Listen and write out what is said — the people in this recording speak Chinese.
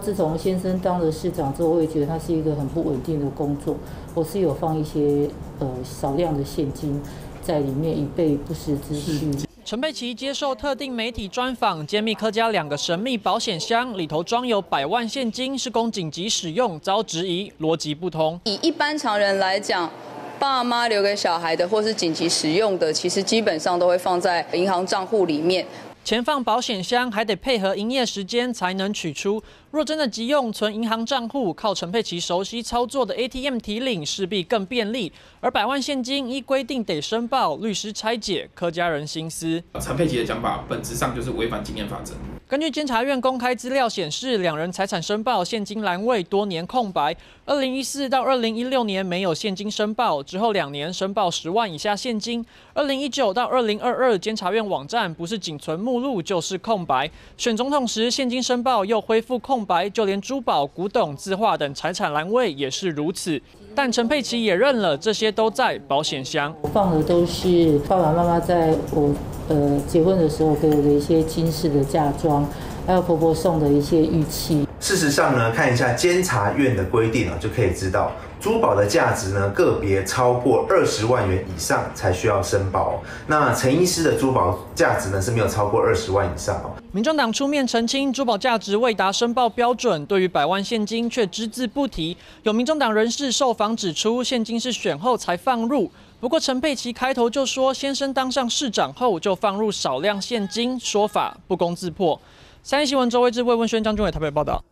自从先生当了市长之后，我也觉得他是一个很不稳定的工作。我是有放一些呃少量的现金在里面，以备不时之需。陈佩琪接受特定媒体专访，揭秘柯家两个神秘保险箱里头装有百万现金，是供紧急使用，遭质疑逻辑不通。以一般常人来讲，爸妈留给小孩的或是紧急使用的，其实基本上都会放在银行账户里面。钱放保险箱还得配合营业时间才能取出。若真的急用存银行账户，靠陈佩琪熟悉操作的 ATM 提领势必更便利。而百万现金依规定得申报，律师拆解，客家人心思。陈佩琪的讲法本质上就是违反经验法则。根据监察院公开资料显示，两人财产申报现金栏位多年空白。二零一四到二零一六年没有现金申报，之后两年申报十万以下现金。二零一九到二零二二，监察院网站不是仅存目录就是空白。选总统时现金申报又恢复空白，就连珠宝、古董、字画等财产栏位也是如此。但陈佩琪也认了，这些都在保险箱，放的都是爸爸妈妈在我。呃，结婚的时候给我的一些金饰的嫁妆，还有婆婆送的一些玉器。事实上呢，看一下监察院的规定啊，就可以知道，珠宝的价值呢，个别超过二十万元以上才需要申报。那陈医师的珠宝价值呢，是没有超过二十万以上哦。民众党出面澄清，珠宝价值未达申报标准，对于百万现金却只字不提。有民众党人士受访指出，现金是选后才放入。不过陈佩琪开头就说，先生当上市长后就放入少量现金，说法不攻自破。三立新闻周威志、魏文轩、张俊伟台北报道。